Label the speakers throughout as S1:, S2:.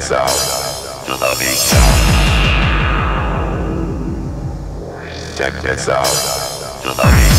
S1: dance out to the. Check this out to the.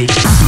S2: Slamming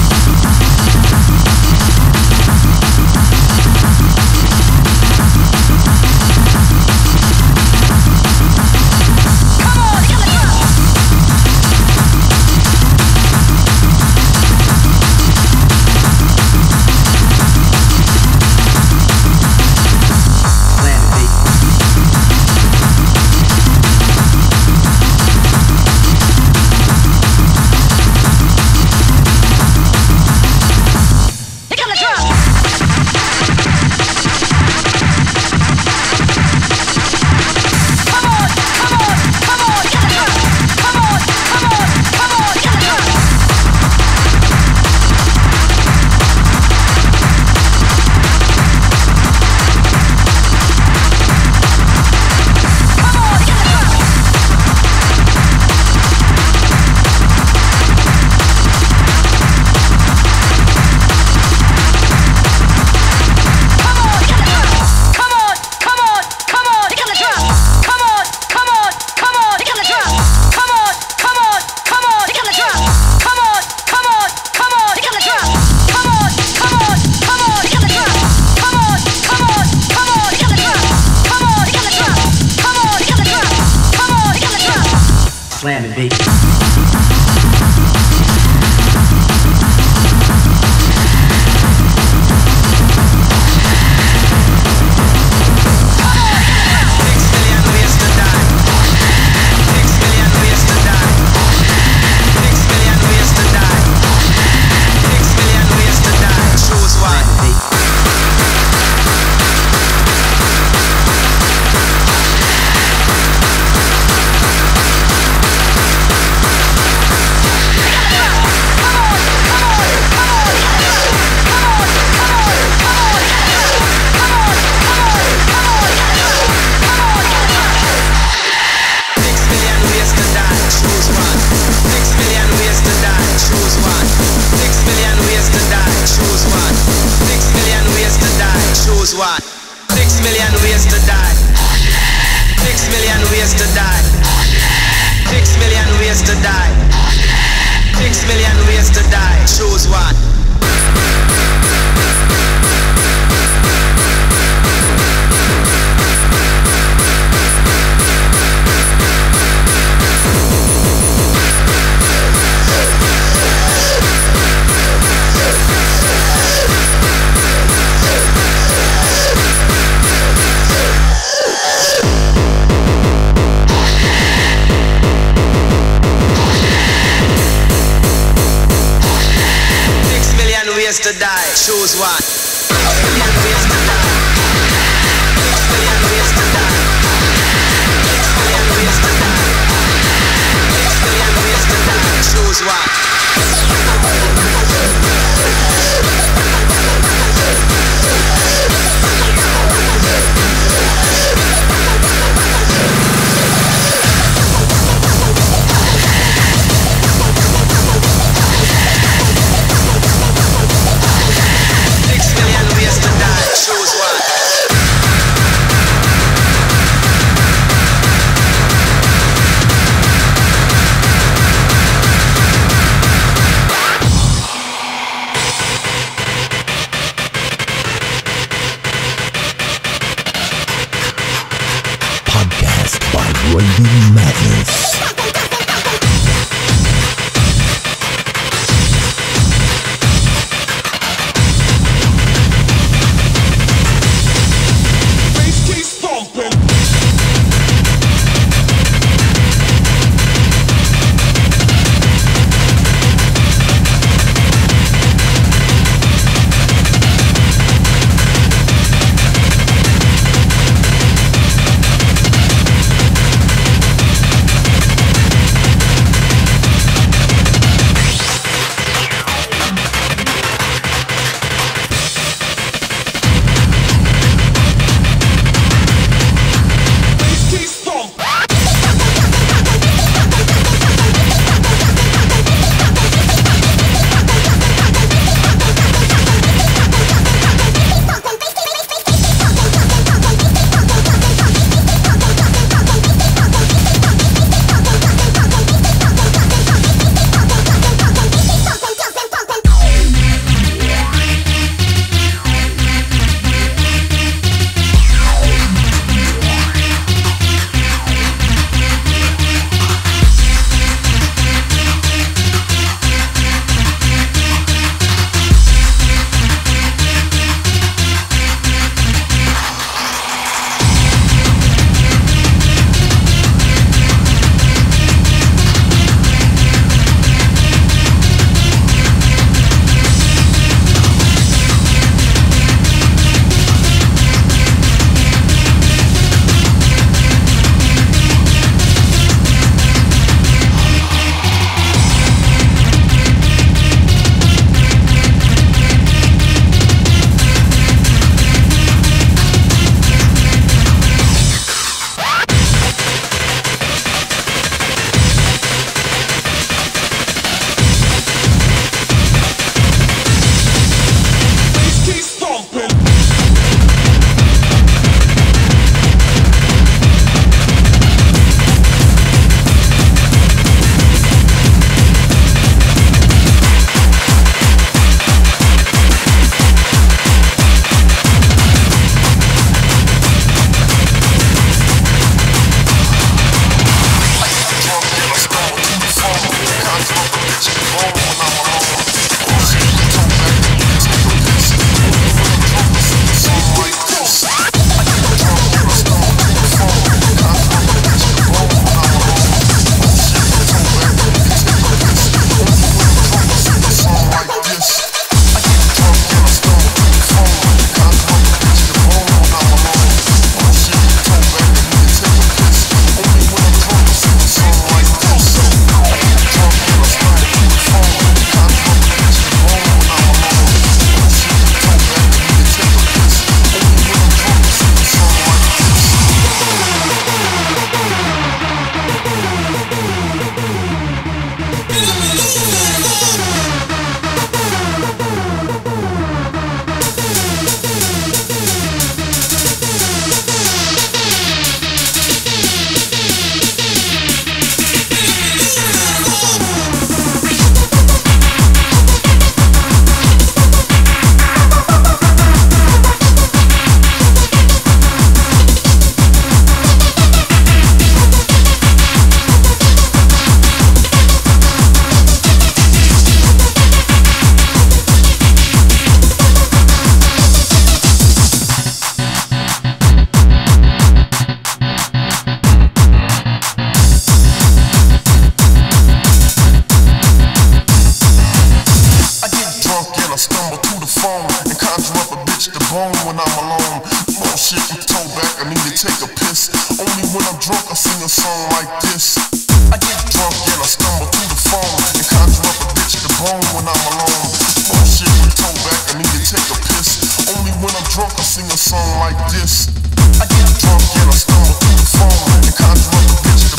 S3: sing a song like this. I get drunk and I stumble through the phone and conjure up a bitch.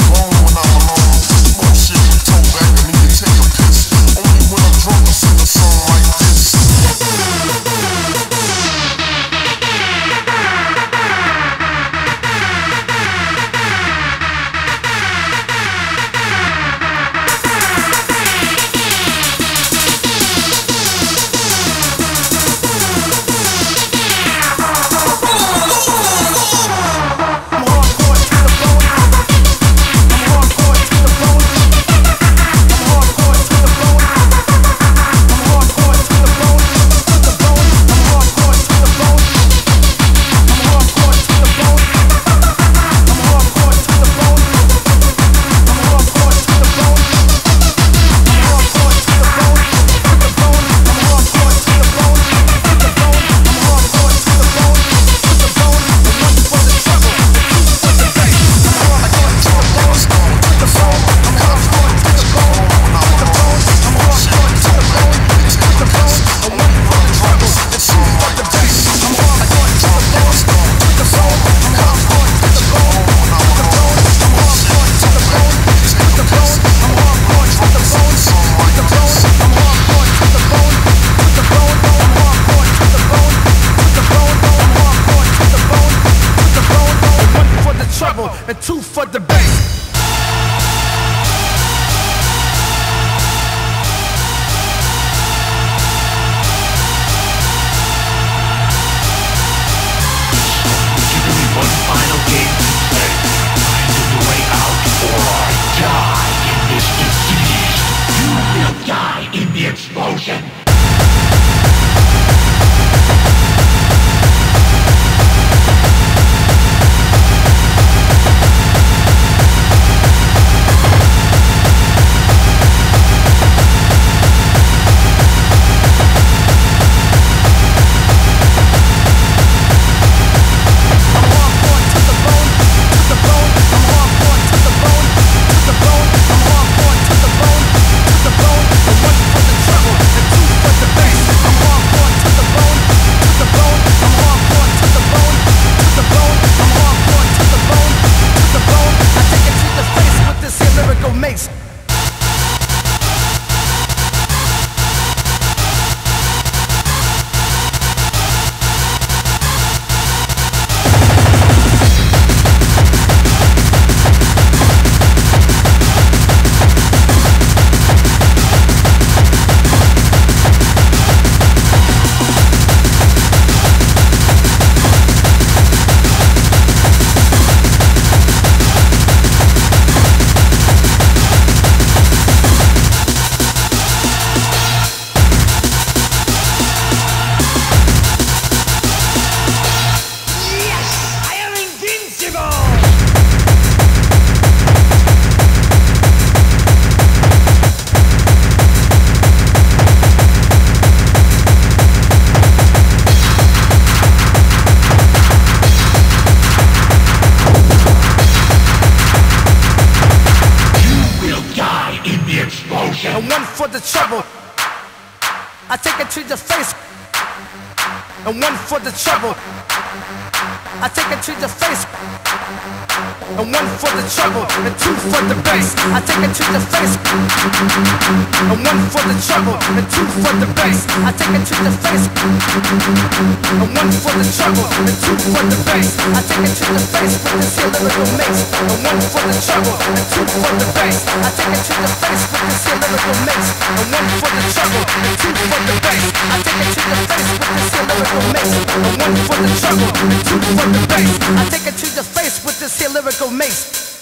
S3: I take
S4: it to the face with this here lyrical mace.